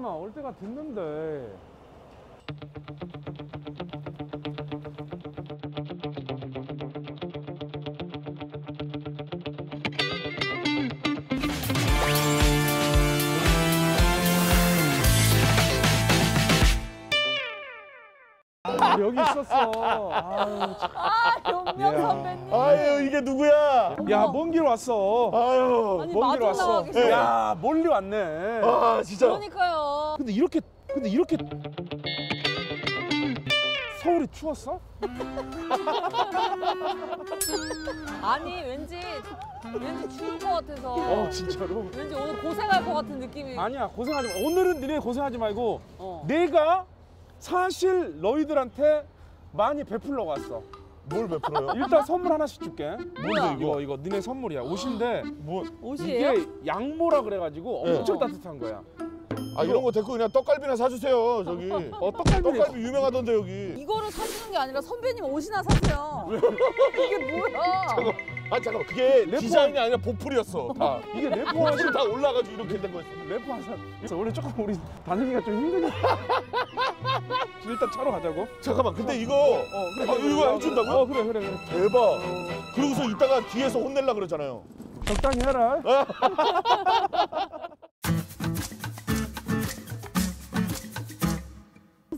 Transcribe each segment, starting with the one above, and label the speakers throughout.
Speaker 1: 잠깐만 올 때가 됐는데. 아, 여기 있었어. 아유, 참.
Speaker 2: 아 용명
Speaker 1: 야.
Speaker 2: 선배님.
Speaker 3: 아유 이게 누구야?
Speaker 1: 야, 먼 길 왔어.
Speaker 3: 아유.
Speaker 2: 아니
Speaker 1: 먼 길
Speaker 2: 마중
Speaker 1: 왔어.
Speaker 2: 나와 계세요.
Speaker 1: 야, 멀리 왔네.
Speaker 3: 아 진짜.
Speaker 2: 그러니까요.
Speaker 1: 근데 이렇게 근데 이렇게 서울이 추웠어?
Speaker 2: 아니 왠지 왠지 추울 것 같아서.
Speaker 1: 어, 진짜로.
Speaker 2: 왠지 오늘 고생할 것 같은 느낌이.
Speaker 1: 아니야, 고생하지 마. 오늘은 니네 고생하지 말고
Speaker 2: 어.
Speaker 1: 내가 사실 너희들한테 많이 베풀러 왔어.
Speaker 3: 뭘 베풀어요?
Speaker 1: 일단 선물 하나씩 줄게.
Speaker 3: 뭔데, 이거?
Speaker 1: 이거 이거 니네 선물이야. 옷인데
Speaker 3: 뭐?
Speaker 2: 옷이에요?
Speaker 1: 이게 양모라 그래가지고
Speaker 3: 네.
Speaker 1: 엄청 따뜻한 거야.
Speaker 3: 아 이런 거 데리고 그냥 떡갈비나 사주세요 저기.
Speaker 1: 어, 떡갈비.
Speaker 3: 떡갈비 유명하던데 여기.
Speaker 2: 이거를 사주는 게 아니라 선배님 옷이나 사세요. 이게 뭐야?
Speaker 3: 아 잠깐만 그게
Speaker 1: 래퍼-
Speaker 3: 디자인이 아니라 보풀이었어. 다.
Speaker 1: 이게 래퍼
Speaker 3: 보풀이
Speaker 1: 하신
Speaker 3: 다 올라가지고 이렇게 된 거였어.
Speaker 1: 래퍼 하신. 그래서 원래 조금 우리 다니기가 좀 힘드니까. 일단 차로 가자고.
Speaker 3: 잠깐만 근데 이거
Speaker 1: 어,
Speaker 3: 아, 이거 해준다고요?
Speaker 1: 어, 그래, 그래, 그래.
Speaker 3: 대박. 그러고서 이따가 뒤에서 혼낼라 그러잖아요.
Speaker 1: 적당히 해라.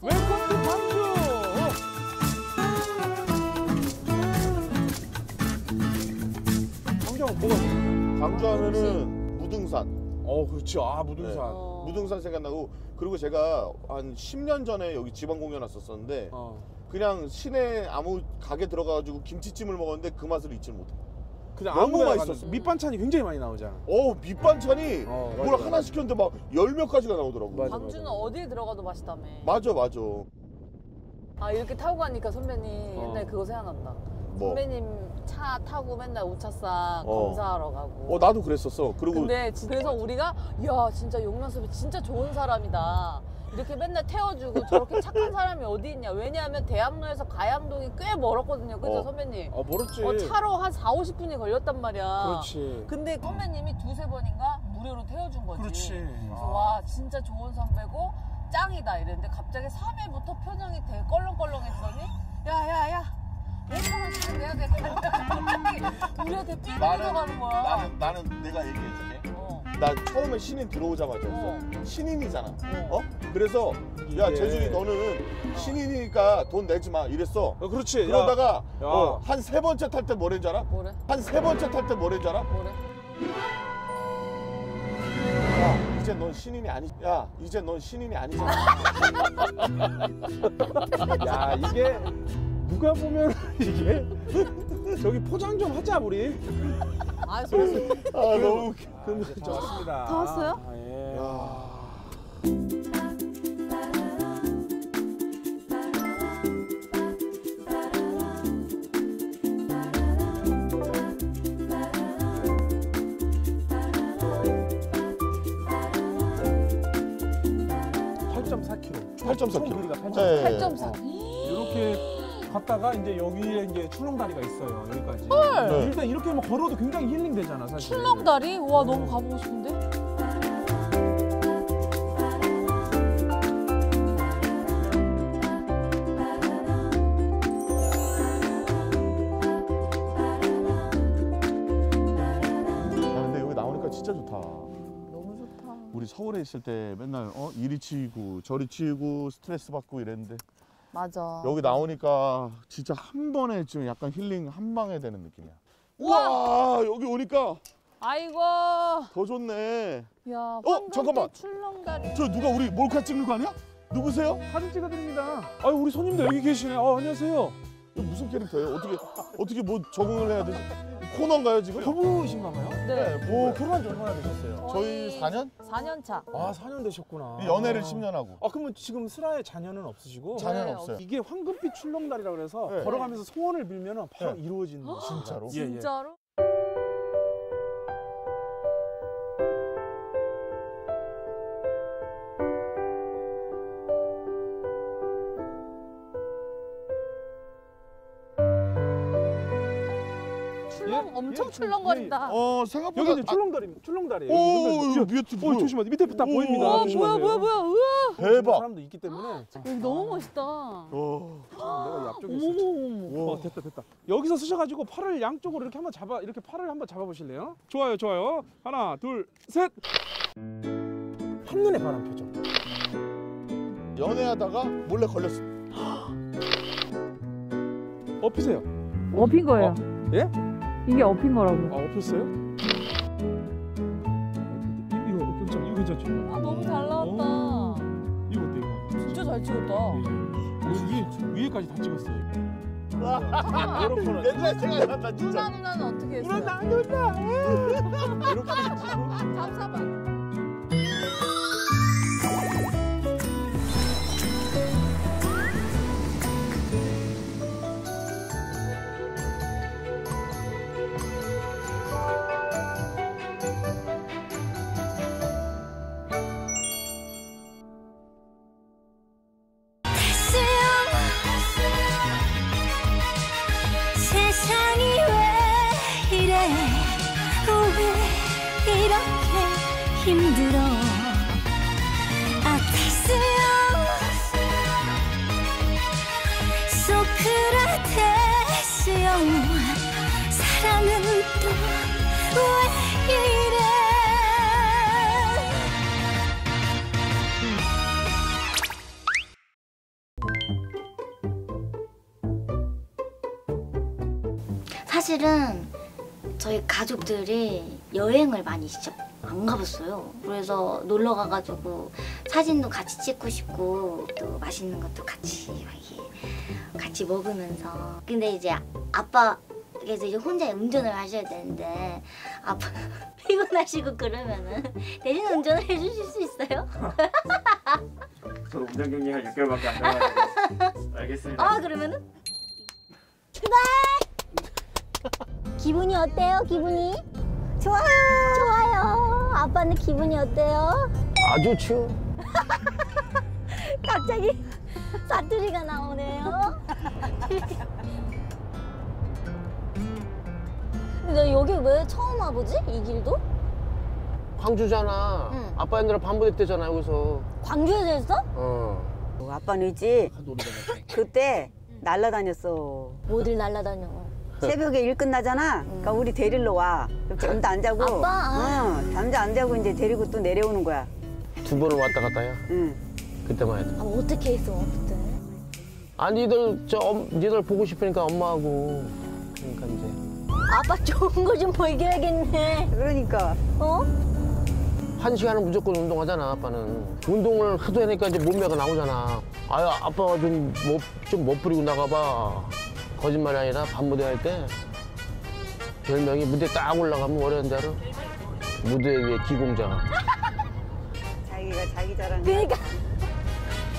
Speaker 1: Welcome to 광주. 광주하면 뭐가 있어?
Speaker 3: 광주 하면은 무등산.
Speaker 1: 어, 그렇지. 아, 무등산.
Speaker 2: 어.
Speaker 3: 무등산 생각나고 그리고 제가 한 10년 전에 여기 지방 공연 왔었었는데
Speaker 1: 어.
Speaker 3: 그냥 시내 아무 가게 들어가가지고 김치찜을 먹었는데 그 맛을 잊지 못해.
Speaker 1: 그냥
Speaker 3: 너무
Speaker 1: 아무거나
Speaker 3: 맛있었어.
Speaker 1: 밑반찬이 굉장히 많이 나오잖아.
Speaker 3: 어 밑반찬이
Speaker 1: 어,
Speaker 3: 뭘
Speaker 1: 맞아,
Speaker 3: 하나
Speaker 1: 맞아.
Speaker 3: 시켰는데 막 열 몇 가지가 나오더라고.
Speaker 1: 맞아.
Speaker 2: 광주는 어딜 들어가도 맛있다며.
Speaker 3: 맞아 맞아.
Speaker 2: 아 이렇게 타고 가니까 선배님
Speaker 1: 어.
Speaker 2: 옛날 그거 생각난다.
Speaker 3: 뭐?
Speaker 2: 선배님 차 타고 맨날 우차상
Speaker 3: 어.
Speaker 2: 검사하러 가고.
Speaker 3: 어 나도 그랬었어. 그리고
Speaker 2: 근데 지- 그래서 우리가 야 진짜 선배 진짜 좋은 사람이다. 이렇게 맨날 태워주고 저렇게 착한 사람이 어디 있냐. 왜냐하면 대학로에서 가양동이 꽤 멀었거든요. 그죠
Speaker 3: 어.
Speaker 2: 선배님?
Speaker 1: 어, 멀었지.
Speaker 2: 어, 차로 한 4, 50분이 걸렸단 말이야.
Speaker 1: 그렇지.
Speaker 2: 근데 선배님이 두세 번인가 무료로 태워준 거지.
Speaker 1: 그렇지.
Speaker 2: 그래서 와 진짜 좋은 선배고 짱이다 이랬는데 갑자기 3회부터 표정이 되게 껄렁껄렁했더니 야야야 5천 원씩 내야 아니야. 우리한테 삥 들어가는 거야.
Speaker 3: 나는 나는 내가 얘기해줄게.
Speaker 2: 어.
Speaker 3: 나 처음에 신인 들어오자마자 했어.
Speaker 2: 어.
Speaker 3: 신인이잖아.
Speaker 2: 어.
Speaker 3: 어? 그래서 야 재준이 너는 신인이니까 돈 내지 마 이랬어.
Speaker 1: 어, 그렇지. 야,
Speaker 3: 그러다가
Speaker 1: 야.
Speaker 3: 어, 한 세 번째 탈 때 뭐랬지 알아?
Speaker 2: 뭐래?
Speaker 3: 한 세 번째 탈 때 뭐랬지 알아?
Speaker 2: 뭐래?
Speaker 3: 야 이제 넌 신인이 아니. 야 이제 넌 신인이 아니잖아.
Speaker 1: 야 이게 누가 보면 이게 저기 포장 좀 하자 우리.
Speaker 2: 아 소리.
Speaker 3: 아 너무 웃겨.
Speaker 1: 그 좋습니다.
Speaker 2: 다 왔어요?
Speaker 1: 아, 예.
Speaker 3: 야.
Speaker 1: 팔 8.4km. 8.4총
Speaker 3: km.
Speaker 1: 거리가 8.4km.
Speaker 3: 네.
Speaker 2: 8.4.
Speaker 1: 이렇게 갔다가 이제 여기에 이제 출렁다리가 있어요. 여기까지.
Speaker 3: 네.
Speaker 1: 일단 이렇게 뭐 걸어도 굉장히 힐링 되잖아, 사실.
Speaker 2: 출렁다리? 와 너무 가보고 싶은데?
Speaker 3: 야 근데 여기 나오니까 진짜 좋다.
Speaker 2: 너무 좋다.
Speaker 3: 우리 서울에 있을 때 맨날 어 이리 치이고 저리 치이고 스트레스 받고 이랬는데
Speaker 2: 맞아.
Speaker 3: 여기 나오니까 진짜 한 번에 좀 약간 힐링 한 방에 되는 느낌이야.
Speaker 2: 우와!
Speaker 3: 와 여기 오니까
Speaker 2: 아이고.
Speaker 3: 더 좋네.
Speaker 2: 야.
Speaker 3: 어, 잠깐만.
Speaker 2: 출렁다리.
Speaker 3: 저 누가 우리 몰카 찍는 거 아니야? 누구세요?
Speaker 1: 사진 찍어드립니다. 아유, 우리 손님들 여기 계시네. 어, 안녕하세요.
Speaker 3: 이거 무슨 캐릭터예요? 어떻게 어떻게 뭐 적응을 해야 되지? 코너인가요 지금?
Speaker 1: 부부신가 봐요?
Speaker 2: 네.
Speaker 1: 오, 결혼한 지 얼마나 되셨어요?
Speaker 3: 저희 4년?
Speaker 2: 4년 차.
Speaker 1: 아, 4년 되셨구나.
Speaker 3: 연애를 10년 하고.
Speaker 1: 아, 그러면 지금 슬아에 자녀는 없으시고?
Speaker 3: 자녀는
Speaker 2: 네,
Speaker 3: 없어요.
Speaker 1: 이게 황금빛 출렁다리라 그래서
Speaker 3: 네.
Speaker 1: 걸어가면서 소원을 빌면 바로
Speaker 3: 네.
Speaker 1: 이루어지는 거예요.
Speaker 3: 진짜로?
Speaker 1: 예, 예.
Speaker 2: 진짜로? 엄청 출렁거린다.
Speaker 3: 어
Speaker 1: 여기
Speaker 3: 생각보다
Speaker 1: 이제 출렁다리 출렁다리예요.
Speaker 3: 오
Speaker 1: 여기
Speaker 3: 여기 밑에
Speaker 1: 어. 조심하세요. 밑에 다
Speaker 3: 오,
Speaker 1: 보입니다.
Speaker 3: 와,
Speaker 2: 와
Speaker 1: 조심하세요.
Speaker 2: 뭐야 뭐야 뭐야 우와
Speaker 3: 대박.
Speaker 1: 사람도 있기 때문에
Speaker 2: 여기 너무 멋있다.
Speaker 3: 어.
Speaker 1: 내가 이 앞쪽에 있어.
Speaker 2: 어머머머.
Speaker 1: 어 됐다 됐다. 여기서 쓰셔가지고 팔을 양쪽으로 이렇게 한번 잡아 이렇게 팔을 한번 잡아보실래요? 좋아요 좋아요. 하나 둘 셋. 한눈에 바람 펴죠.
Speaker 3: 연애하다가 몰래 걸렸어.
Speaker 1: 엎으세요.
Speaker 4: 업힌 거예요.
Speaker 1: 예?
Speaker 4: 이게 업힌 거라고요.
Speaker 1: 아 엎었어요? 이- 이거 괜찮 이거 괜찮죠?
Speaker 2: 아 너무 잘 나왔다.
Speaker 1: 이거 어때 이거?
Speaker 2: 진짜 잘 찍었다.
Speaker 1: 예. 위에 위에까지 다 찍었어요.
Speaker 2: 아,
Speaker 3: 옛날 생각난다
Speaker 2: 누나
Speaker 3: 진짜.
Speaker 2: 누나는 어떻게 했어요?
Speaker 1: 누나 누나 이렇게 찍고.
Speaker 5: 세상 사실은 저희 가족들이 여행을 많이 진짜 안 가봤어요. 그래서 놀러 가가지고 사진도 같이 찍고 싶고 또 맛있는 것도 같이 같이 먹으면서. 근데 이제 아빠께서 이제 혼자 운전을 하셔야 되는데 아빠 피곤하시고 그러면은 대신 운전을 해주실 수 있어요?
Speaker 6: 저 운전 경기 한 6개월밖에 안 돼가지고 알겠습니다.
Speaker 5: 아 그러면은 출발! 기분이 어때요? 기분이? 좋아요. 좋아요. 아빠는 기분이 어때요?
Speaker 7: 아주 추워.
Speaker 5: 갑자기 사투리가 나오네요. 근데 여기 왜 처음 와보지? 이 길도?
Speaker 7: 광주잖아.
Speaker 5: 응.
Speaker 7: 아빠 옛날에 반부대 때잖아 여기서.
Speaker 5: 광주에서 했어?
Speaker 7: 어.
Speaker 8: 아빠는 있지 그때 날라다녔어
Speaker 5: 어딜 날라다녀.
Speaker 8: 새벽에 일 끝나잖아 그러니까 우리 데리러 와 잠도 안 자고
Speaker 5: 아빠? 아.
Speaker 8: 응 잠도 안 자고 이제 데리고 또 내려오는 거야
Speaker 7: 두 번을 왔다 갔다 해.
Speaker 8: 응.
Speaker 7: 그때만 해도.
Speaker 5: 아, 어떻게 했어, 그때?
Speaker 7: 아 니들 저 엄, 니들 보고 싶으니까 엄마하고 그러니까 이제
Speaker 5: 아빠 좋은 거 좀 보여줘야겠네.
Speaker 8: 그러니까
Speaker 5: 어?
Speaker 7: 한 시간은 무조건 운동하잖아 아빠는. 운동을 하도 하니까 이제 몸매가 나오잖아. 아유 아빠가 좀 못 좀못 부리고 나가봐. 거짓말이 아니라 반무대 할 때 별명이 무대 딱 올라가면 줄 알아? 무대 위에 기공자.
Speaker 8: 자기가 자기 자랑
Speaker 5: 그러니까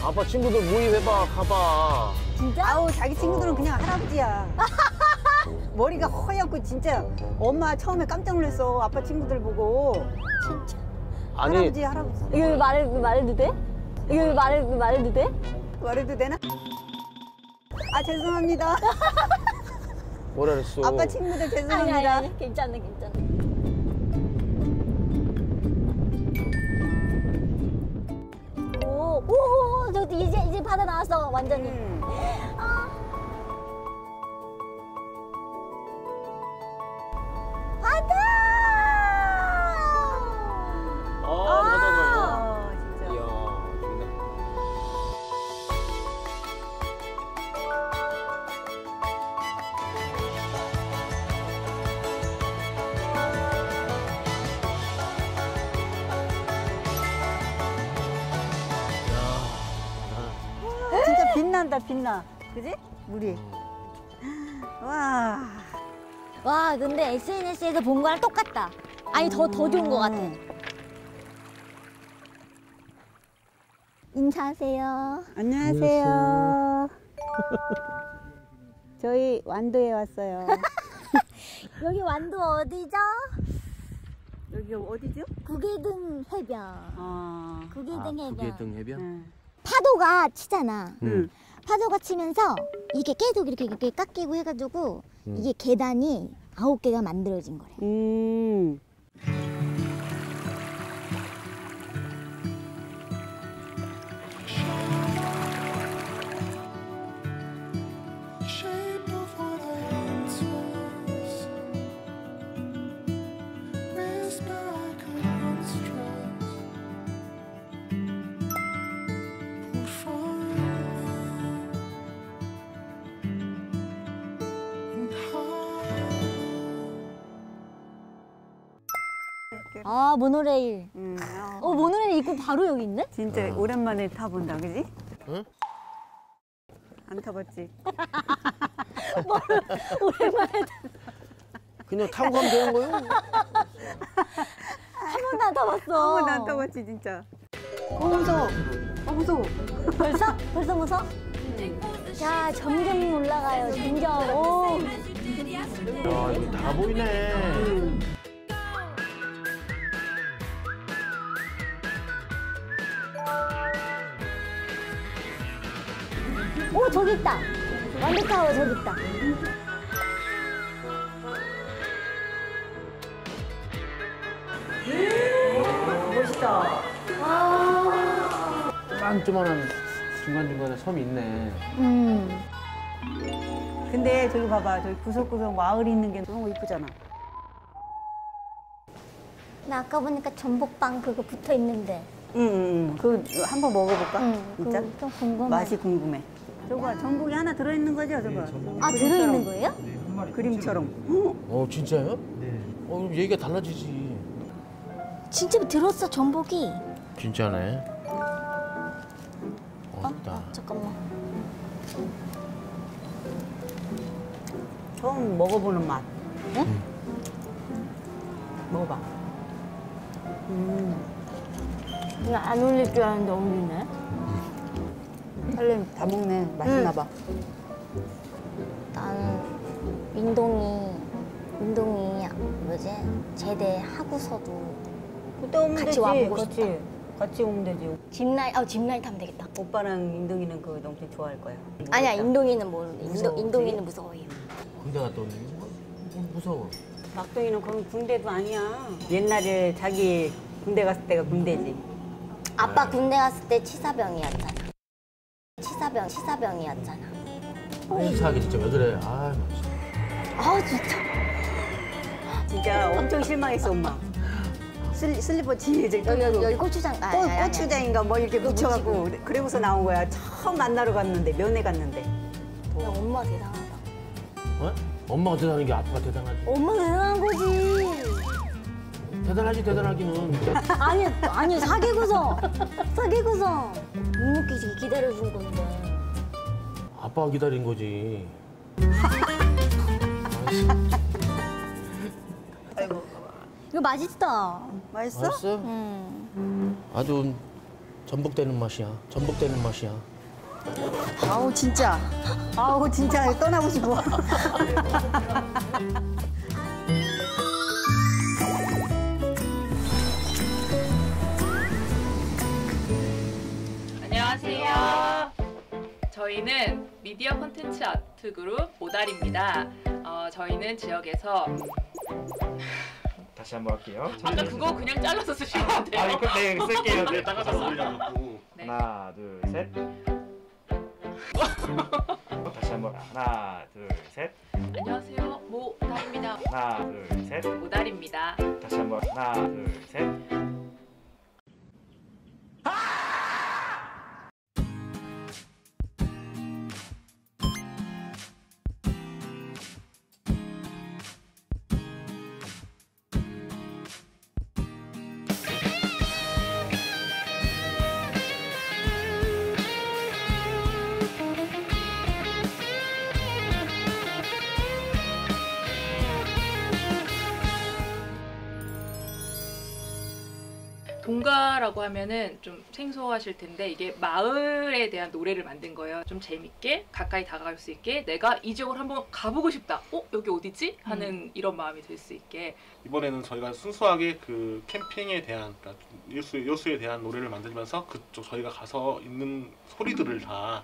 Speaker 7: 아빠 친구들 모임해봐 가봐.
Speaker 5: 진짜?
Speaker 8: 아우 자기 친구들은 그냥 할아버지야 머리가 허옇고 진짜 엄마 처음에 깜짝 놀랐어 아빠 친구들 보고
Speaker 5: 진짜.
Speaker 7: 아니
Speaker 8: 할아버지 할아버지
Speaker 5: 이거 왜 말해, 말해도 돼? 이거 왜 말해, 말해도 돼?
Speaker 8: 말해도 되나? 아 죄송합니다
Speaker 7: 뭐라 그랬어?
Speaker 8: 아빠 친구들
Speaker 5: 아니, 아니,
Speaker 8: 죄송합니다
Speaker 5: 아니. 괜찮아, 괜찮아. 오, 오, 저 이제, 이제 바다 나왔어, 완전히.
Speaker 8: 음.
Speaker 5: 아. 바다!
Speaker 7: 아, 맞아, 맞아. 다
Speaker 8: 빛나 그지? 물이 와
Speaker 5: 와, 근데 SNS에서 본 거랑 똑같다. 아니, 더, 더 좋은 거 같아. 인사하세요.
Speaker 8: 안녕하세요 저희 완도에 왔어요
Speaker 5: 여기 완도 어디죠?
Speaker 8: 여기 어디죠?
Speaker 5: 구계등 해변.
Speaker 8: 어,
Speaker 5: 구계등 해변.
Speaker 7: 구계등 해변?
Speaker 8: 응.
Speaker 5: 파도가 치잖아.
Speaker 7: 응.
Speaker 5: 파도가 치면서 이게 계속 이렇게 이렇게 깎이고 해가지고 이게 계단이 아홉 개가 만들어진 거래.
Speaker 8: 음.
Speaker 5: 아 모노레일.
Speaker 8: 음. 아,
Speaker 5: 어 모노레일 입구 바로 여기 있네?
Speaker 8: 진짜 오랜만에 타본다, 그지?
Speaker 7: 응?
Speaker 8: 안 타봤지?
Speaker 5: 오랜만에
Speaker 7: 그냥 타고 가면 되는 거예요?
Speaker 5: 한 번도 안 타봤어.
Speaker 8: 한 번도 안 타봤지, 진짜. 어, 무서워. 어, 무서워.
Speaker 5: 벌써? 벌써 무서? 자 점점 올라가요. 점점. 오.
Speaker 7: 야 이거 다 보이네.
Speaker 5: 오 저기 있다. 완두타워 저기 있다.
Speaker 7: 조만조만한 중간중간에 섬이 있네.
Speaker 5: 음.
Speaker 8: 근데 저기 봐봐. 저기 구석구석 마을 있는 게 너무 이쁘잖아.
Speaker 5: 나 아까 보니까 전복빵 그거 붙어 있는데.
Speaker 8: 응, 응, 응. 그거 한번 먹어볼까?
Speaker 5: 응.
Speaker 8: 진짜?
Speaker 5: 그거 좀 궁금해.
Speaker 8: 맛이 궁금해. 저거 전복이 하나 들어있는 거죠, 저거?
Speaker 5: 아 들어있는 거예요?
Speaker 8: 그림처럼.
Speaker 7: 어 진짜요? 네. 어 그럼 얘기가 달라지지.
Speaker 5: 진짜 들었어 전복이.
Speaker 7: 진짜네. 어,
Speaker 5: 어?
Speaker 7: 있다.
Speaker 5: 어, 잠깐만.
Speaker 8: 처음 먹어보는 맛.
Speaker 5: 응?
Speaker 8: 먹어봐. 음,
Speaker 5: 이거 안 어울릴 줄 알았는데 어울리네.
Speaker 8: 할렘 다 먹네. 맛있나 봐.
Speaker 5: 나는 운동이 운동이 뭐지 제대하고서도
Speaker 8: 그때 오면
Speaker 5: 같이
Speaker 8: 되지.
Speaker 5: 와보고
Speaker 8: 같이. 같이 오면 되지.
Speaker 5: 집날 어 집날 타면 되겠다.
Speaker 8: 오빠랑 인동이는 그거 엄청 좋아할 거야.
Speaker 5: 아니야 인동이는 모르는데 인도,
Speaker 8: 무서워.
Speaker 5: 인동이는 무서워요.
Speaker 7: 군대 갔다 오니 무서워.
Speaker 8: 막둥이는 거기 군대도 아니야. 옛날에 자기 군대 갔을 때가 군대지.
Speaker 5: 아빠 군대 갔을 때 치사병이었잖아. 치사병 치사병이었잖아.
Speaker 7: 이사하게 진짜 왜 그래? 아 진짜.
Speaker 5: 아 진짜.
Speaker 8: 진짜 엄청 실망했어, 엄마. 슬, 슬리퍼 뒤에 이제
Speaker 5: 여기 여기, 고추장 아,
Speaker 8: 꽃,
Speaker 5: 아니, 아니, 아니.
Speaker 8: 고추장인가 뭐 이렇게 묻혀갖고 그러고서 나온 거야. 처음 만나러 갔는데 면회 갔는데.
Speaker 5: 야, 엄마 대단하다.
Speaker 7: 어? 엄마가 대단한 게 아빠가 대단하지.
Speaker 5: 엄마 대단한 거지.
Speaker 7: 대단하지 대단하기는.
Speaker 5: 아니 아니 사귀고서 사귀고서 묵묵히 기다려준 건데.
Speaker 7: 아빠가 기다린 거지.
Speaker 5: 이거 맛있다.
Speaker 8: 맛있어?
Speaker 7: 맛있어?
Speaker 5: 음.
Speaker 7: 아주 전복되는 맛이야. 전복되는 맛이야.
Speaker 8: 아우 진짜. 아우 진짜 떠나고 싶어.
Speaker 9: 안녕하세요. 저희는 미디어 콘텐츠 아트 그룹 오달입니다. 어, 저희는 지역에서
Speaker 6: 다시 한번 할게요.
Speaker 9: 아까 그거 그냥 잘라서 쓰시면 돼요.
Speaker 6: 아 이거 네 쓸게요. 네.
Speaker 3: 따가서 올려놓고.
Speaker 9: 네.
Speaker 6: 하나 둘 셋. 다시 한번 하나 둘 셋.
Speaker 9: 안녕하세요. 모달입니다.
Speaker 6: 하나 둘 셋.
Speaker 9: 모달입니다.
Speaker 6: 다시 한번 하나 둘 셋.
Speaker 9: 하면은 좀 생소하실 텐데 이게 마을에 대한 노래를 만든 거예요. 좀 재밌게 가까이 다가갈 수 있게 내가 이 지역을 한번 가보고 싶다. 어 여기 어디지? 하는 이런 마음이 들 수 있게
Speaker 10: 이번에는 저희가 순수하게 그 캠핑에 대한 그러니까 요수 요수에 대한 노래를 만들면서 그쪽 저희가 가서 있는 소리들을 다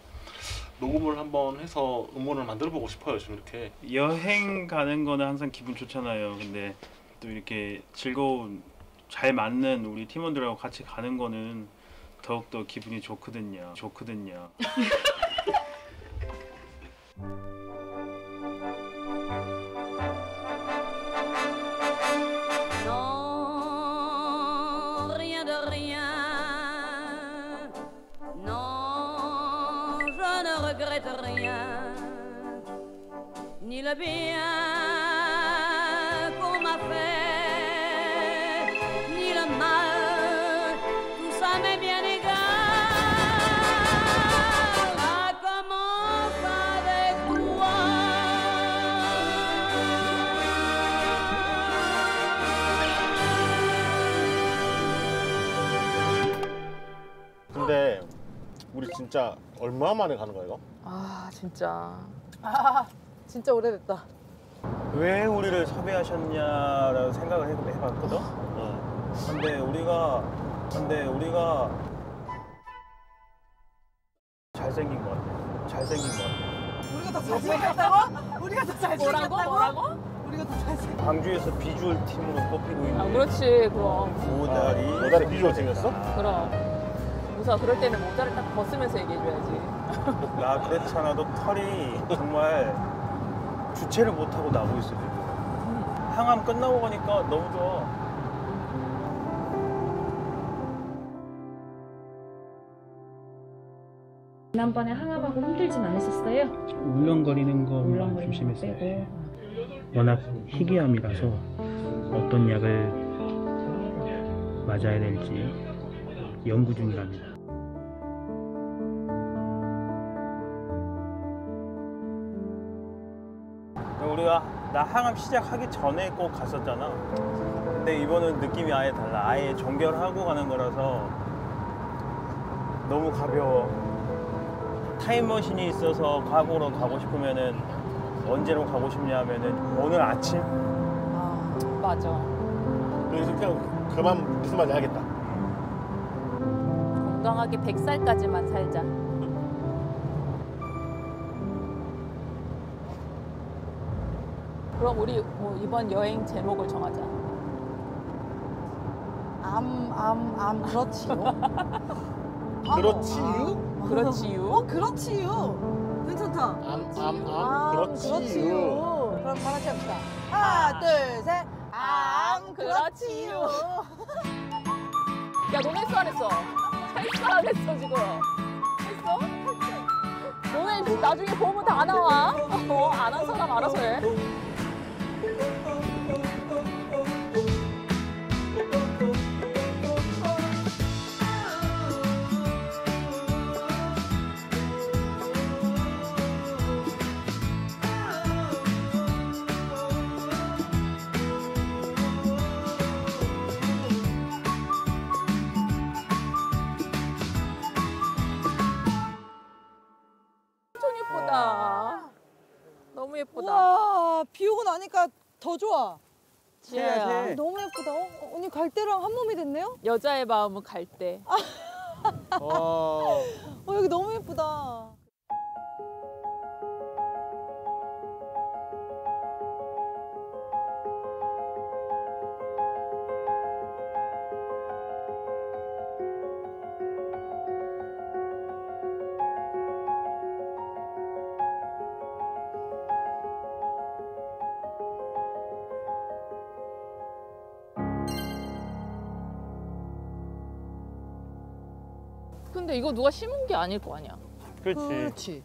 Speaker 11: 녹음을 한번 해서 음원을 만들어 보고 싶어요. 좀 이렇게
Speaker 12: 여행 가는 거는 항상 기분 좋잖아요. 근데 또 이렇게 즐거운 잘 맞는 우리 팀원들하고 같이 가는 거는 더욱더 기분이 좋거든요. 좋거든요.
Speaker 13: Ni le
Speaker 10: 진짜 얼마 만에 가는 거야 이거?
Speaker 2: 아 진짜.
Speaker 14: 아 진짜 오래됐다.
Speaker 12: 왜 우리를 섭외하셨냐라는 생각을 해- 해봤거든. 어. 근데 우리가 근데 우리가 잘생긴 것 같아. 잘생긴 것 같아.
Speaker 14: 우리가 더 잘생겼다고? 우리가 더 잘생겼다고?
Speaker 2: 뭐라고? 뭐라고?
Speaker 14: 우리가 더 잘생겼.
Speaker 12: 광주에서 비주얼 팀으로 뽑히고 있는.
Speaker 2: 아 그렇지 그럼.
Speaker 12: 모다리.
Speaker 10: 모다리 비주얼 생겼어?
Speaker 2: 그럼. 우선 그럴 때는 모자를 딱 벗으면서 얘기해줘야지.
Speaker 12: 나 그렇잖아. 너 털이 정말 주체를 못하고 나고 있어 지금. 항암 끝나고 가니까 너무 좋아.
Speaker 15: 지난번에 항암하고 힘들진 않으셨어요?
Speaker 6: 울렁거리는 거
Speaker 15: 울렁거리는
Speaker 6: 조심했어요.
Speaker 15: 거 빼고.
Speaker 6: 워낙 희귀암이라서 어떤 약을 맞아야 될지 연구 중이랍니다.
Speaker 12: 우리가 나 항암 시작하기 전에 꼭 갔었잖아. 근데 이번은 느낌이 아예 달라. 아예 종결하고 가는 거라서 너무 가벼워. 타임머신이 있어서 과거로 가고 싶으면은 언제로 가고 싶냐 하면은 오늘 아침?
Speaker 2: 맞아.
Speaker 10: 그래서 그냥 그만 무슨 말인지 알겠다.
Speaker 2: 건강하게 100살까지만 살자. 그럼 우리 뭐 이번 여행 제목을 정하자.
Speaker 14: 암, 암, 암, 그렇지요.
Speaker 10: 그렇지요?
Speaker 2: 그렇지요?
Speaker 14: 어, 그렇지요. 괜찮다.
Speaker 10: 암, 암,
Speaker 14: 암,
Speaker 10: 그렇지요.
Speaker 14: 그럼 다 같이 합시다. 하나, 둘, 셋. 암, 그렇지요.
Speaker 2: 야, 너네 했어 안 했어? 했어 안 했어 지금? 했어? 너네 나중에 보면 다 나와. 어, 안 한 사람 알아서 해. 너무 예쁘다.
Speaker 14: 와, 비 오고 나니까 더 좋아.
Speaker 2: 지아야.
Speaker 14: 아, 너무 예쁘다. 어, 언니 갈대랑 한 몸이 됐네요?
Speaker 2: 여자의 마음은 갈 때.
Speaker 10: 어.
Speaker 14: 어, 여기 너무 예쁘다.
Speaker 2: 이거 누가 심은 게 아닐 거 아니야?
Speaker 12: 그렇지.
Speaker 14: 그렇지.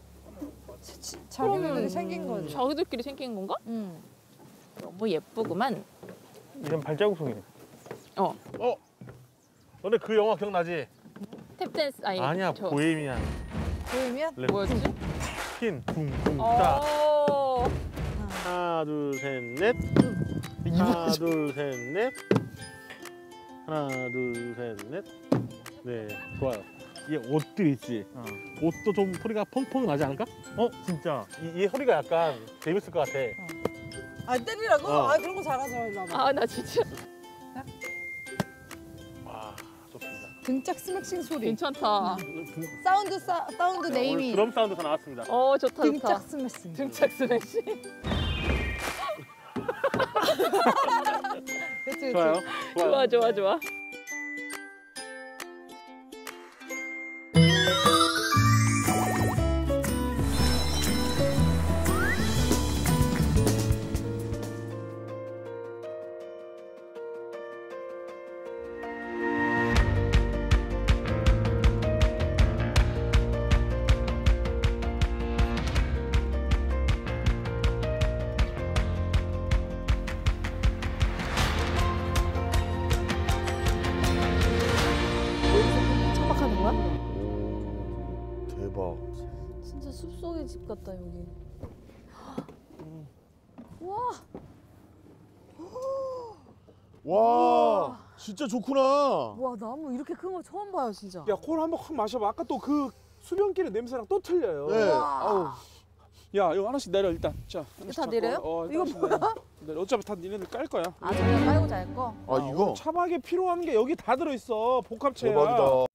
Speaker 2: 그러면
Speaker 14: 생긴 거지.
Speaker 2: 자기들끼리 생긴 건가?
Speaker 14: 응.
Speaker 2: 너무 예쁘구만.
Speaker 12: 이런 발자국 속이네.
Speaker 2: 어.
Speaker 10: 어? 너네 그 영화 기억나지?
Speaker 2: 탭댄스 아니
Speaker 10: 아니야,
Speaker 2: 저-
Speaker 10: 보헤미안.
Speaker 14: 보이면?
Speaker 2: 뭐였지?
Speaker 10: 스킨, 붕붕, 따.
Speaker 2: 어.
Speaker 10: 하나, 둘, 셋, 넷. 하나, 둘, 셋, 넷. 하나, 둘, 셋, 넷. 네, 좋아요. 이 옷들 있지? 옷도 좀 소리가 펑펑 나지 않을까?
Speaker 12: 어, 진짜.
Speaker 10: 이, 이 소리가 약간 재밌을 것 같아.
Speaker 14: 아, 때리라고?
Speaker 10: 어.
Speaker 14: 아, 그런 거 잘하죠. 일로 와봐.
Speaker 2: 아나 진짜.
Speaker 10: 와, 좋습니다.
Speaker 2: 등짝 스매싱 소리.
Speaker 14: 괜찮다.
Speaker 2: 사운드 사, 사운드
Speaker 10: 오늘
Speaker 2: 네이밍.
Speaker 10: 드럼 사운드가 나왔습니다.
Speaker 14: 어 좋다
Speaker 2: 등짝
Speaker 14: 좋다.
Speaker 2: 스매싱.
Speaker 14: 등짝 스매시.
Speaker 2: 그치, 그치.
Speaker 10: 좋아요.
Speaker 14: 좋아 좋아 좋아.
Speaker 2: 진짜
Speaker 16: 좋구나.
Speaker 2: 와 나무 이렇게 큰 거 처음 봐요 진짜.
Speaker 1: 야, 콜 한번 확 마셔봐. 아까 또 그 수변길의 냄새랑 또 틀려요.
Speaker 16: 네.
Speaker 1: 아우. 야, 이거 하나씩 내려 일단. 자, 하나씩
Speaker 2: 다
Speaker 1: 잡고.
Speaker 2: 내려요?
Speaker 1: 어,
Speaker 2: 이거
Speaker 1: 하나씩 내려. 내려. 어차피 다 니네들 깔 거야.
Speaker 2: 아 저희가 깔고 잘 거.
Speaker 16: 아, 이거
Speaker 1: 차박에 필요한 게 여기 다 들어있어. 복합체야.
Speaker 16: 대박이다.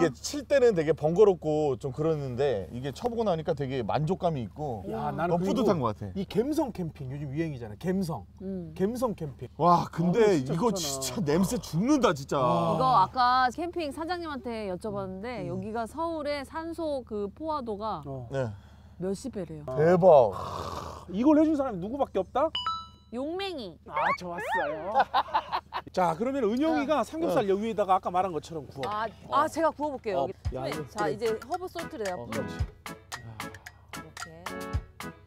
Speaker 3: 이게 칠 때는 되게 번거롭고 좀 그러는데 이게 쳐보고 나니까 되게 만족감이 있고
Speaker 1: 야, 나는
Speaker 3: 너무
Speaker 1: 그리고
Speaker 3: 뿌듯한 것 같아.
Speaker 1: 이 갬성 캠핑 요즘 유행이잖아. 갬성.
Speaker 2: 음.
Speaker 1: 갬성 캠핑.
Speaker 3: 와
Speaker 1: 아,
Speaker 3: 근데
Speaker 1: 진짜
Speaker 3: 이거
Speaker 1: 좋잖아.
Speaker 3: 진짜 냄새 죽는다 진짜.
Speaker 2: 이거 아까 캠핑 사장님한테 여쭤봤는데 여기가 서울의 산소 그 포화도가
Speaker 3: 네.
Speaker 2: 몇십 배래요.
Speaker 3: 대박.
Speaker 1: 이걸 해준 사람이 누구밖에 없다?
Speaker 2: 용맹이.
Speaker 1: 아, 좋았어요. 자, 그러면 은영이가 삼겹살 여기 위에다가 아까 말한 것처럼 구워.
Speaker 2: 아, 아 제가 구워볼게요.
Speaker 1: 어,
Speaker 2: 여기.
Speaker 1: 야,
Speaker 2: 선배님,
Speaker 1: 이거
Speaker 2: 자
Speaker 1: 그래.
Speaker 2: 이제 허브 소스를 내가
Speaker 1: 어,
Speaker 2: 뿌려.
Speaker 1: 그렇지.
Speaker 2: 이렇게.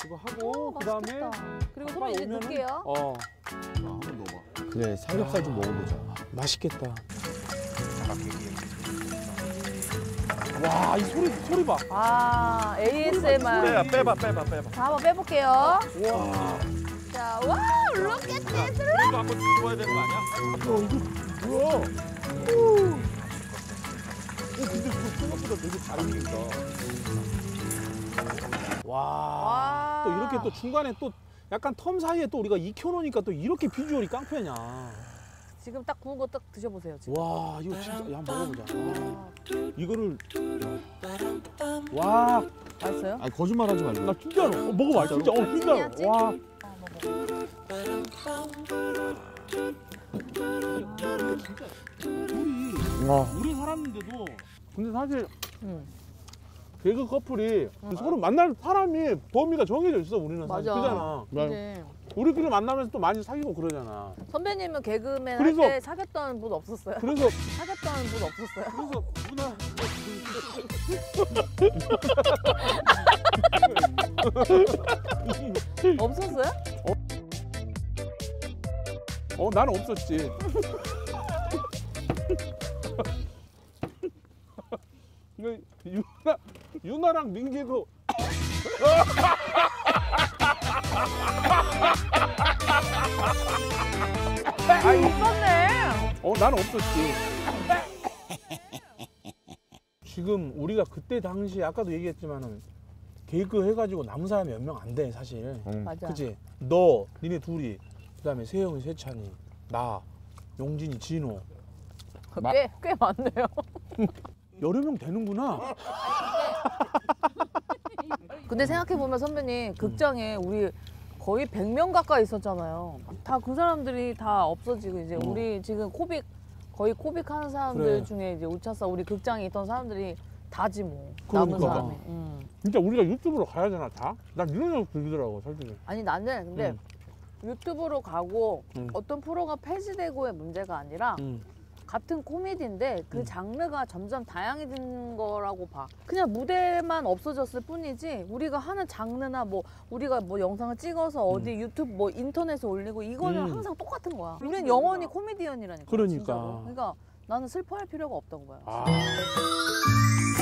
Speaker 1: 이거 하고
Speaker 2: 오,
Speaker 1: 그다음에
Speaker 2: 맛있겠다. 그리고 선배님 이제
Speaker 1: 오면은-
Speaker 2: 넣을게요.
Speaker 1: 어,
Speaker 3: 그래 삼겹살 좀 먹어보자.
Speaker 1: 맛있겠다. 와, 이 소리 소리 봐.
Speaker 2: 아 ASMR.
Speaker 3: 빼봐 빼봐 빼봐 빼봐.
Speaker 2: 자 한번 빼볼게요.
Speaker 1: 와.
Speaker 2: 자, 와, look at this.
Speaker 3: 이거 한번 구워야 되는 거 아니야?
Speaker 1: 어, 이거 뭐야? 오. 어, 근데 이거 생각보다 되게 잘 익는다. 와.
Speaker 2: 와.
Speaker 1: 또 이렇게 또 중간에 또 약간 텀 사이에 또 우리가 익혀놓으니까 또 이렇게 비주얼이 깡패냐.
Speaker 2: 지금 딱 구운 거 딱 드셔보세요. 지금.
Speaker 1: 와, 이거 진짜 야, 먹어보자. 와. 이거를 와,
Speaker 2: 맛있어요?
Speaker 3: 아니 거짓말하지 말고.
Speaker 1: 나 진짜로 어, 먹어봐, 진짜. 어, 진짜로. 와.
Speaker 3: 와.
Speaker 1: 오래 살았는데도 근데 사실
Speaker 2: 응.
Speaker 1: 개그 커플이 서로 만날 사람이 범위가 정해져 있어 우리는 사실
Speaker 2: 맞아.
Speaker 1: 그잖아
Speaker 2: 근데
Speaker 1: 우리끼리 만나면서 또 많이 사귀고 그러잖아
Speaker 2: 선배님은 개그맨
Speaker 1: 그래서-
Speaker 2: 할때 사귀었던 분 없었어요?
Speaker 1: 그래서
Speaker 2: 사귀었던 분 없었어요?
Speaker 1: 그래서 누나
Speaker 2: 없었어요?
Speaker 1: 어 나는 없었지 유나 유나랑 민기도
Speaker 2: 아 있었네.
Speaker 1: 어 나는 없었지 지금 우리가 그때 당시 아까도 얘기했지만은 개그 해가지고 남은 사람이 몇 명 안 돼 사실
Speaker 2: 맞아.
Speaker 1: 그치 너 니네 둘이 그 다음에 세영이 세찬이 나 용진이 진호
Speaker 2: 꽤, 꽤 많네요.
Speaker 1: 여러 명 되는구나
Speaker 2: 근데 생각해보면 선배님 극장에 우리 거의 100명 가까이 있었잖아요. 다 그 사람들이 다 없어지고 이제
Speaker 1: 어.
Speaker 2: 우리 지금 코빅 거의 코빅 하는 사람들
Speaker 1: 그래.
Speaker 2: 중에 이제 우차사 우리 극장에 있던 사람들이 다지 뭐
Speaker 1: 그러니까.
Speaker 2: 남은 사람이. 음.
Speaker 1: 진짜 우리가 유튜브로 가야 되나 다? 난 이런 생각 들더라고 솔직히
Speaker 2: 아니 나는 근데
Speaker 1: 음.
Speaker 2: 유튜브로 가고
Speaker 1: 음.
Speaker 2: 어떤 프로가 폐지되고의 문제가 아니라
Speaker 1: 음.
Speaker 14: 같은 코미디인데 그
Speaker 7: 음.
Speaker 14: 장르가 점점 다양해진 거라고 봐. 그냥 무대만 없어졌을 뿐이지 우리가 하는 장르나 뭐 우리가 뭐 영상을 찍어서 어디 유튜브 뭐 인터넷에 올리고 이거는
Speaker 1: 음.
Speaker 14: 항상 똑같은 거야. 우리는 영원히 코미디언이라니까.
Speaker 1: 그러니까.
Speaker 14: 진짜로. 그러니까 나는 슬퍼할 필요가 없다고 봐요.
Speaker 1: 아.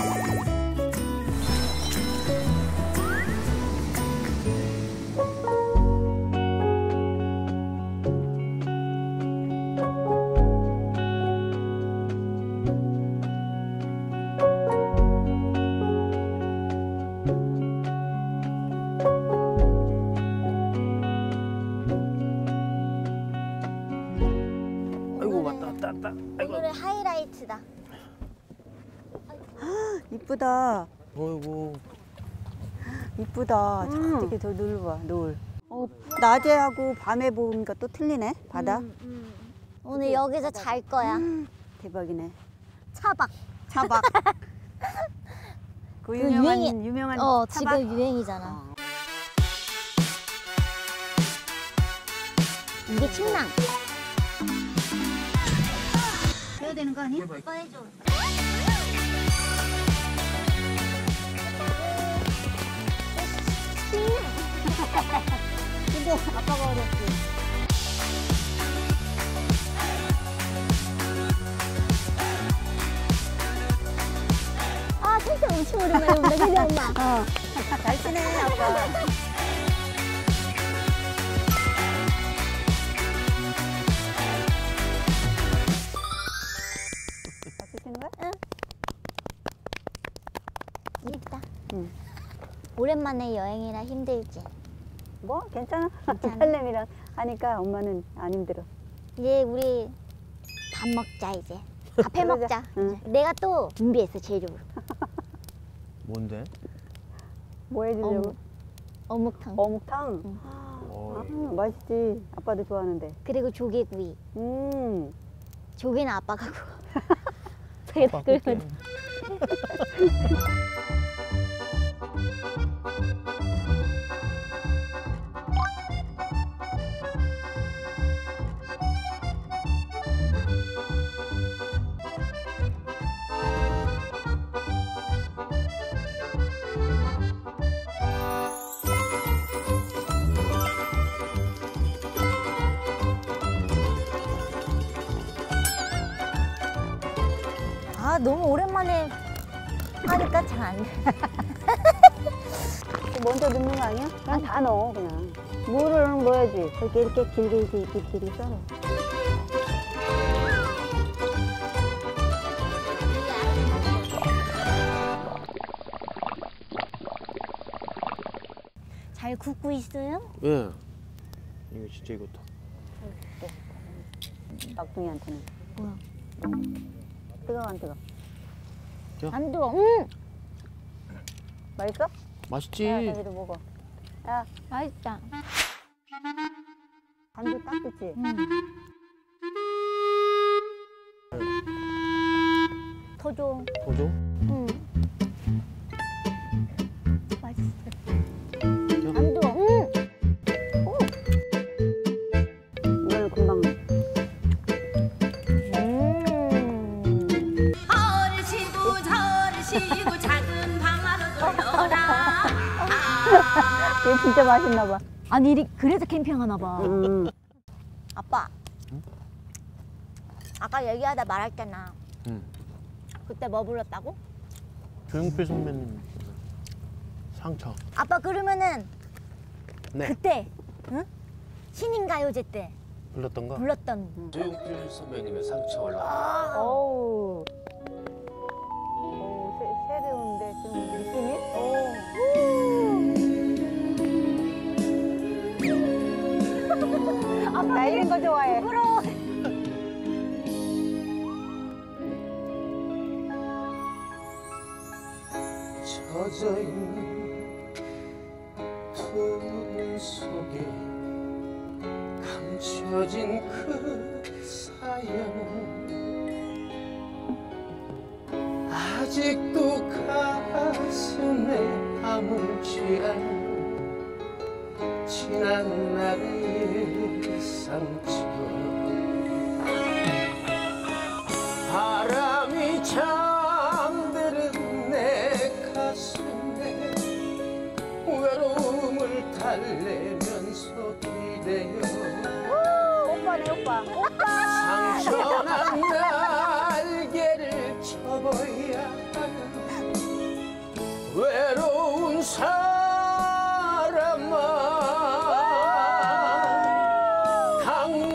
Speaker 7: 아
Speaker 8: 이쁘다.
Speaker 7: 어이구.
Speaker 8: 이쁘다.
Speaker 5: 음.
Speaker 8: 저렇게 저 노을 봐, 노을. 어, 낮에 하고 밤에 보니까 또 틀리네, 바다.
Speaker 5: 음, 오늘 여기서 잘 거야.
Speaker 8: 대박이네.
Speaker 5: 차박.
Speaker 8: 차박.
Speaker 5: 그그
Speaker 8: 유명한,
Speaker 5: 유행이-
Speaker 8: 유명한
Speaker 5: 어,
Speaker 8: 차박.
Speaker 5: 지금 유행이잖아. 이게 침낭. 그래야 되는 거 아니야? 오빠 해줘. 근데 아빠가 어렵지. 아, 진짜 엄청 오랜만에 온다, 그지 엄마?
Speaker 8: 어. 잘 지내, 아빠.
Speaker 5: 오랜만에 여행이라 힘들지.
Speaker 8: 뭐, 괜찮아.
Speaker 5: 괜찮아.
Speaker 8: 딸내미랑 하니까 엄마는 안 힘들어.
Speaker 5: 이제 우리 밥 먹자 이제. 밥 해 먹자.
Speaker 8: 응.
Speaker 5: 내가 또 준비했어 재료.
Speaker 7: 뭔데?
Speaker 8: 뭐 해주려고?
Speaker 5: 어묵 탕.
Speaker 8: 어묵탕?
Speaker 7: 어.
Speaker 8: 아, 맛있지. 아빠도 좋아하는데.
Speaker 5: 그리고 조개구이.
Speaker 8: 음.
Speaker 5: 조개는 아빠가 구워. 저기다 끓여줘. 아 너무 오랜만에 하니까 잘 안 돼.
Speaker 8: 먼저 넣는 거 아니야? 그냥 다 넣어, 그냥. 물을 넣어야지. 그렇게 이렇게 길게, 이렇게, 이렇게 길게 썰어.
Speaker 5: 잘 굽고 있어요?
Speaker 7: 예. 이거 진짜 이것도.
Speaker 8: 막둥이한테는.
Speaker 5: 뭐야?
Speaker 8: 뜨거워, 안 뜨거워?
Speaker 5: 안 뜨거. 음.
Speaker 8: 맛있어?
Speaker 7: 맛있지.
Speaker 8: 야, 자기도 먹어. 야,
Speaker 5: 맛있다.
Speaker 8: 간도 딱 좋지?
Speaker 5: 더 줘.
Speaker 7: 더 줘?
Speaker 5: 응. 맛
Speaker 8: 진짜 맛있나 봐.
Speaker 5: 아니 이리 그래서 캠핑하나 봐.
Speaker 8: 음.
Speaker 5: 아빠. 아까 얘기하다 말했잖아.
Speaker 7: 응.
Speaker 5: 그때 뭐 불렀다고?
Speaker 7: 조용필 선배님 상처.
Speaker 5: 아빠 그러면은
Speaker 7: 네.
Speaker 5: 그때 응? 신인 가요제 때
Speaker 7: 불렀던 거.
Speaker 5: 불렀던
Speaker 7: 조용필 선배님의 상처 올라.
Speaker 8: 오, 새, 새로운데 좀 느낌이? 이런 거 좋아해.
Speaker 5: 부끄러워.
Speaker 17: 젖어 있는 두눈 속에 감춰진 그 사연 아직도 가슴에 아물지 않은 지난 날의 상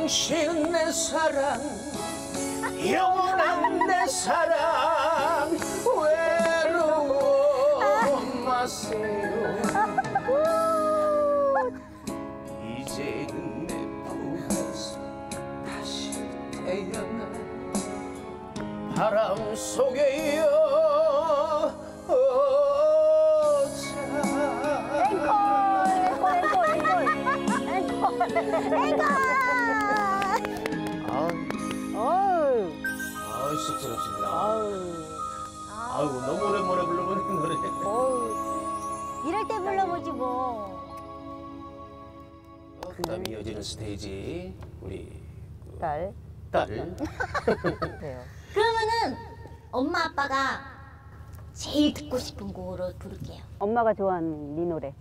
Speaker 17: 당신 내 사랑 영원한 내 사랑 외로워 마세요 이제는 내 품에서 다시 태어나 바람 속에
Speaker 8: 어우.
Speaker 17: 아우 쑥스럽습니다 아우 너무 오랜만에 불러보는 노래
Speaker 5: 이럴 때 불러보지 뭐.
Speaker 17: 그 다음에 이어지는 스테이지 우리
Speaker 8: 딸.
Speaker 17: 딸
Speaker 5: 그러면은 엄마 아빠가 제일 듣고 싶은 곡으로 부를게요.
Speaker 8: 엄마가 좋아하는 네 노래.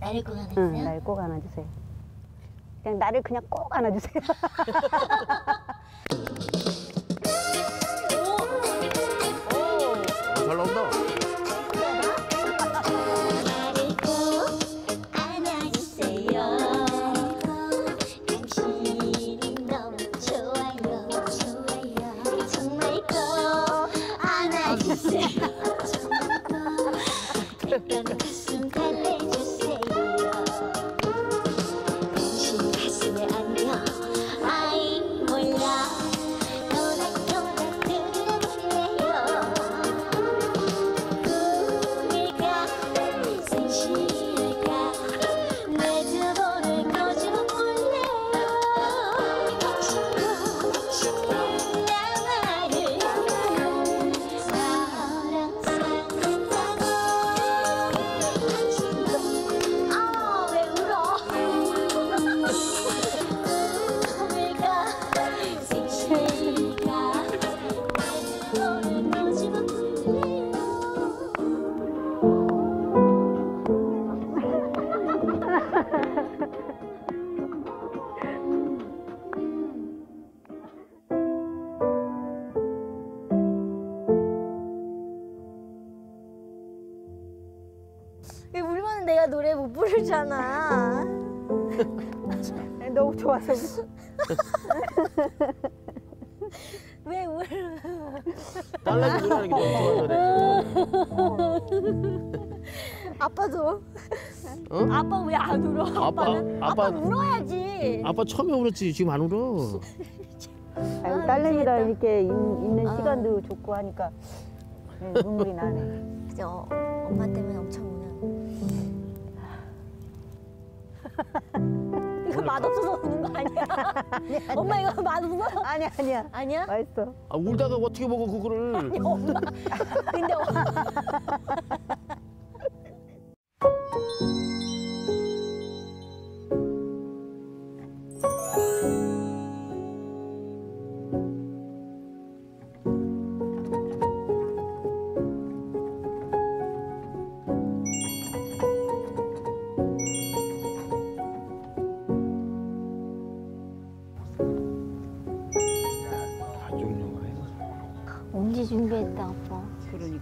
Speaker 5: 나를 꼭 하나
Speaker 8: 응,
Speaker 5: 주세요.
Speaker 8: 날꼭 안아주세요. 그냥 나를 그냥
Speaker 5: 꼭 안아주세요. 아빠
Speaker 7: 처음에 울었지 지금 안 울어.
Speaker 8: 아유, 딸내미랑 이렇게 있, 는 시간도 좋고 하니까 네, 눈물이 나네.
Speaker 5: 그죠? 엄마 때문에 엄청 우는. 이거 맛없어서 우는 거 아니야? 엄마 이거 맛없어?
Speaker 8: 아니야 아니야.
Speaker 5: 아니야?
Speaker 8: 맛있어.
Speaker 7: 아, 울다가 어떻게 먹어 그거를?
Speaker 5: 아니 엄마. 근데 엄마.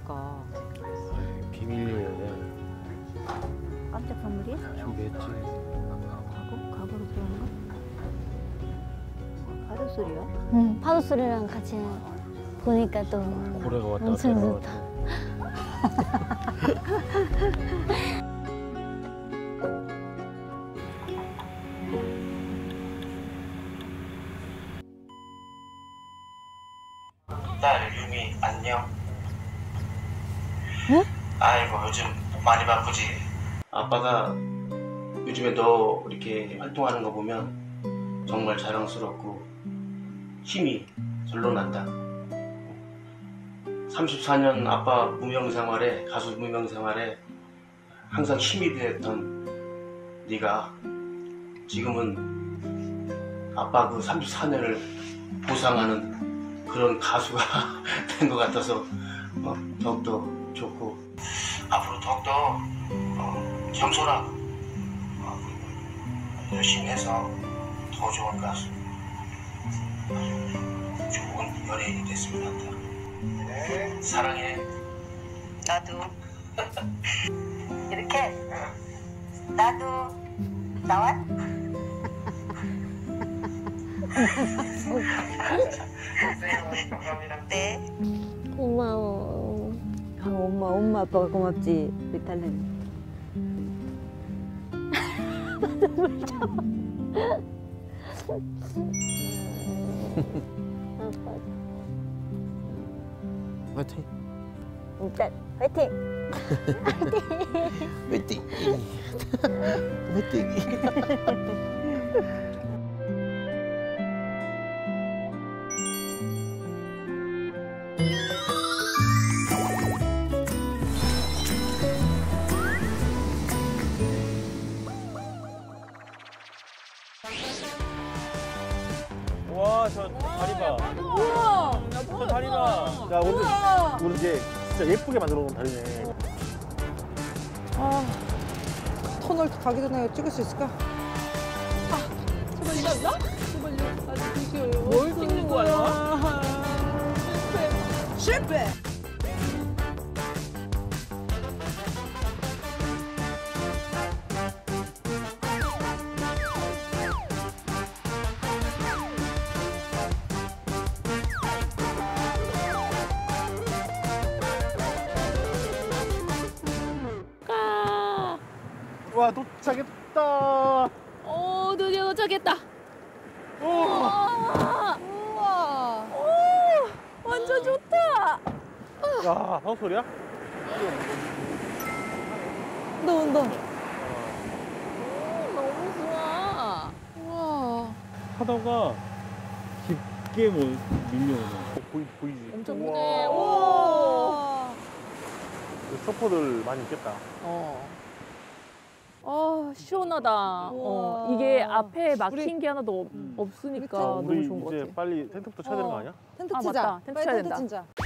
Speaker 8: 그러니까
Speaker 7: 비밀이에요.
Speaker 8: 깜짝 선물이야?
Speaker 7: 준비했지.
Speaker 8: 가구? 가구로 부르는 거? 파도 소리야?
Speaker 5: 응 파도 소리랑 같이 보니까 또
Speaker 7: 고래가 왔다
Speaker 5: 엄청 좋다.
Speaker 18: 아빠가 요즘에 너 이렇게 활동하는 거 보면 정말 자랑스럽고 힘이 절로 난다. 34년 아빠 무명 생활에 가수 무명 생활에 항상 힘이 되었던 네가 지금은 아빠 그 34년을 보상하는 그런 가수가 된 것 같아서 어, 더욱더 좋고 앞으로 더욱더 어, 겸손하고 어, 열심히 해서 더 좋은 가수 좋은 연예인이 됐으면 한다. 네, 사랑해.
Speaker 19: 나도 이렇게 나도 나와 네
Speaker 5: 고마워.
Speaker 14: 아, 엄마, 엄마, 아빠가 고맙지. 우리 딸내미.
Speaker 20: 화이팅.
Speaker 5: 일단 화이
Speaker 14: 가기 전에 찍을 수 있을까?
Speaker 2: 제발 이거 나? 제발요. 아직 드셔요. 뭘 찍는 거야? 실패. 실패.
Speaker 10: 와, 도착했다.
Speaker 2: 오, 드디어 도착했다. 우와. 우와. 오, 완전 좋다.
Speaker 10: 야, 방 소리야
Speaker 2: 온다, 온다. 너무 좋아. 우와.
Speaker 12: 하다가 깊게 뭐 밀려오네.
Speaker 10: 보이, 보이지?
Speaker 2: 엄청
Speaker 10: 우와.
Speaker 2: 크네. 우와.
Speaker 10: 그 서퍼들 많이 있겠다.
Speaker 2: 어. 아 시원하다. 어, 이게 앞에 막힌 게 하나도 없, 없으니까
Speaker 10: 어,
Speaker 2: 너무
Speaker 10: 우리
Speaker 2: 좋은 것
Speaker 10: 이제
Speaker 2: 같아.
Speaker 10: 빨리 텐트부터 쳐야 되는 거 아니야?
Speaker 14: 텐트
Speaker 2: 아,
Speaker 14: 치자.
Speaker 2: 맞다. 텐트
Speaker 14: 빨리
Speaker 2: 쳐야
Speaker 14: 텐트
Speaker 2: 된다.
Speaker 14: 치자.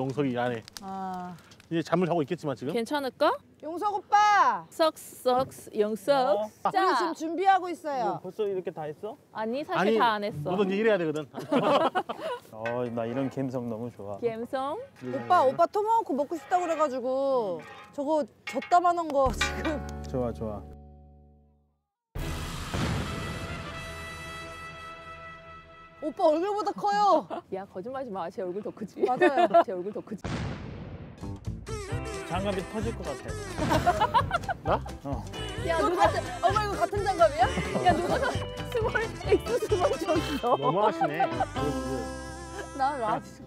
Speaker 10: 또 영석이 안에
Speaker 2: 아.
Speaker 10: 이제 잠을 자고 있겠지만 지금.
Speaker 2: 괜찮을까?
Speaker 14: 용석 오빠.
Speaker 2: 썩썩 영석.
Speaker 14: 우리 지금 준비하고 있어요.
Speaker 10: 벌써 이렇게 다 했어?
Speaker 2: 아니 사실 다안 했어.
Speaker 10: 너도 이제 일해야 되거든.
Speaker 12: 어, 나 이런 감성 너무 좋아.
Speaker 2: 감성.
Speaker 14: 오빠, 오빠 토마호크 먹고 싶다고 그래가지고 저거 졌다만한 거 지금.
Speaker 12: 좋아, 좋아.
Speaker 14: 오빠 얼굴보다 커요.
Speaker 2: 야 거짓말하지 마. 제 얼굴 더 크지.
Speaker 14: 맞아요.
Speaker 2: 제 얼굴 더 크지.
Speaker 12: 장갑이 터질 것 같아.
Speaker 10: 나?
Speaker 12: 어.
Speaker 2: 야 누가 어머 이거 같은 장갑이야? 야 누가 small X small 줬어?
Speaker 10: 너무하시네.
Speaker 2: 나 large.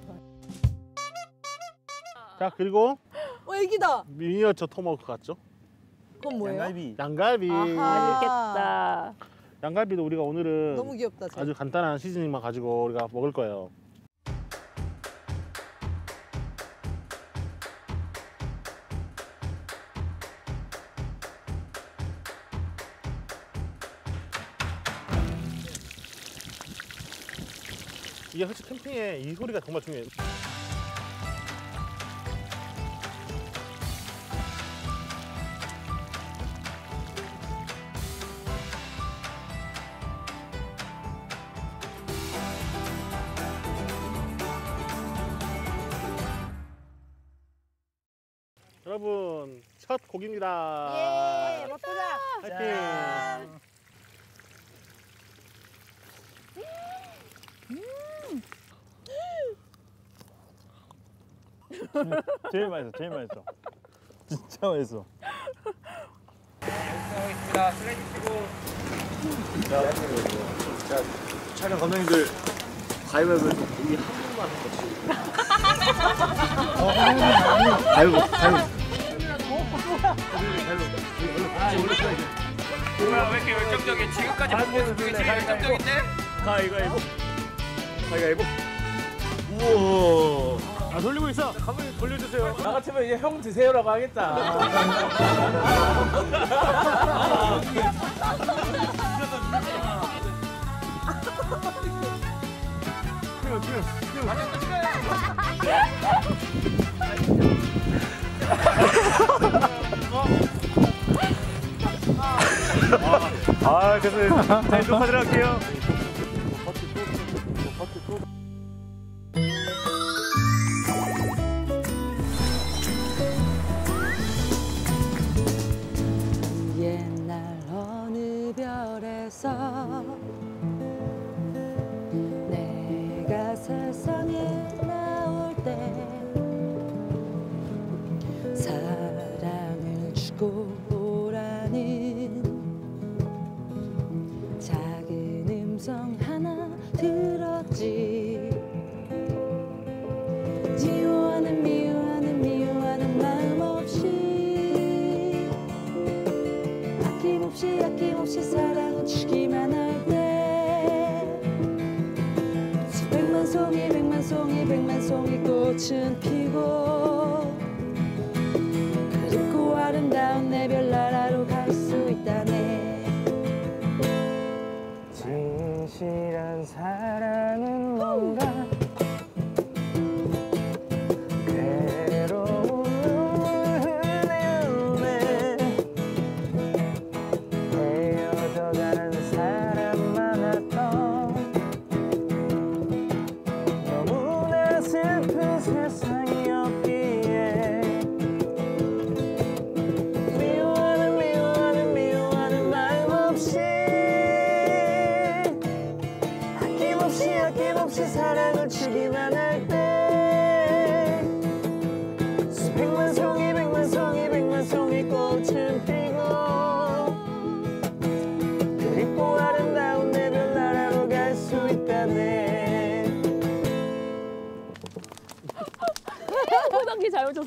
Speaker 10: 자 그리고
Speaker 14: 어 애기다.
Speaker 10: 미니어처 토마호크 같죠?
Speaker 14: 그건 뭐예요?
Speaker 10: 양갈비. 양갈비.
Speaker 2: 맛있겠다.
Speaker 10: 양갈비도 우리가 오늘은
Speaker 14: 너무 귀엽다. 쟤.
Speaker 10: 아주 간단한 시즈닝만 가지고 우리가 먹을 거예요. 이게 사실 캠핑에 이 소리가 정말 중요해요. 첫 곡입니다.
Speaker 14: 예, 맛보자.
Speaker 10: 파이팅.
Speaker 12: 제일 맛있어, 제일 맛있어. 진짜 맛있어.
Speaker 7: 하겠습니다. 슬라이드 치고. 자, 촬영 감독님들 가위바위보 우리 한 분만 같이. 어, 가위바위보, 가위바위보. 아,
Speaker 1: 뭐야 왜 이렇게 열정적이야? 지금까지 본 모습 중에 제일 열정적인데?
Speaker 10: 가위가위보. 가위가위보. 우와. 아 돌리고 있어. 감독님 돌려주세요.
Speaker 1: 나 같으면 이제 형 드세요라고 하겠다.
Speaker 10: 아 됐어요. 자 이제 녹화 들어갈게요.
Speaker 21: 옛날 어느 별에서 내가 세상에 나올 때 사랑을 주고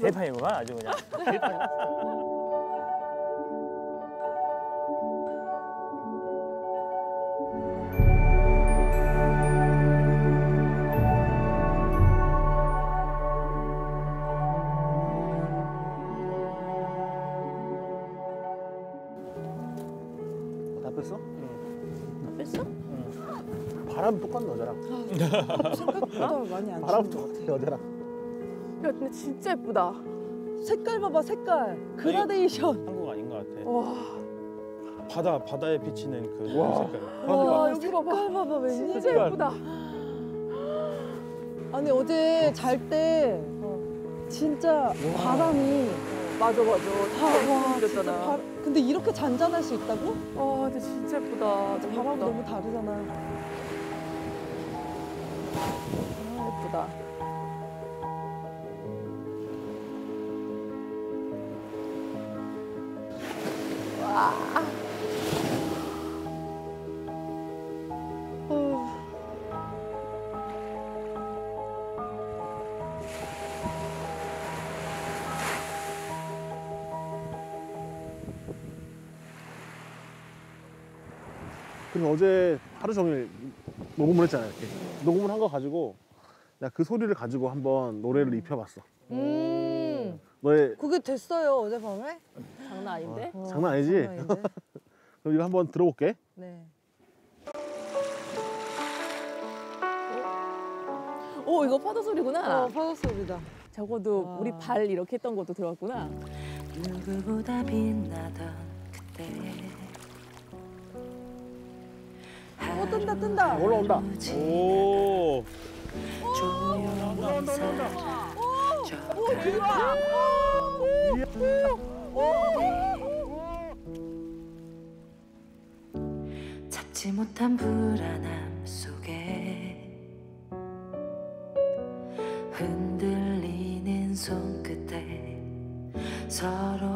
Speaker 1: 대판이구만 아주 그냥
Speaker 10: 다 뺐어?
Speaker 21: 뺐어?
Speaker 10: 바람 똑같네 여자랑.
Speaker 21: 생각보다 많이 안
Speaker 10: 바람 똑같아 여자랑.
Speaker 21: 야 근데 진짜 예쁘다. 색깔 봐봐 색깔. 그라데이션.
Speaker 12: 한국 아닌 것 같아.
Speaker 21: 와,
Speaker 12: 바다 바다에 비치는 그
Speaker 10: 와.
Speaker 12: 색깔.
Speaker 21: 와 여기 봐봐. 봐봐 진짜 예쁘다.
Speaker 14: 아니 어제 잘 때 진짜 바람이
Speaker 21: 맞아 맞아.
Speaker 14: 다, 와, 진짜
Speaker 21: 그랬잖아.
Speaker 14: 바, 근데 이렇게 잔잔할 수 있다고?
Speaker 21: 와 근데 진짜 예쁘다. 너무
Speaker 14: 바람
Speaker 21: 예쁘다.
Speaker 14: 너무 다르잖아.
Speaker 21: 아, 예쁘다
Speaker 10: 그래서 어제 하루 종일 녹음을 했잖아요. 이렇게. 녹음을 한 거 가지고 내가 그 소리를 가지고 한번 노래를 입혀봤어.
Speaker 14: 음.
Speaker 10: 너의
Speaker 14: 그게 됐어요 어젯밤에?
Speaker 21: 장난 아닌데?
Speaker 14: 어,
Speaker 10: 장난 아니지?
Speaker 14: 장난 아닌데?
Speaker 10: 그럼 이거 한번 들어볼게.
Speaker 14: 네.
Speaker 21: 오 이거 파도 소리구나
Speaker 14: 어 파도 소리다.
Speaker 21: 적어도 우리 발 이렇게 했던 것도 들었구나
Speaker 22: 누구보다 빛나던 그때
Speaker 14: 어 뜬다 뜬다.
Speaker 10: 올라온다.
Speaker 12: 오.
Speaker 22: 조용한 사람
Speaker 14: 오 기와.
Speaker 22: 찾지 못한 불안함 속에 흔들리는 손끝에 서로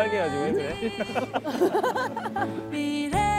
Speaker 12: 빨개가지고 왜
Speaker 22: 그래?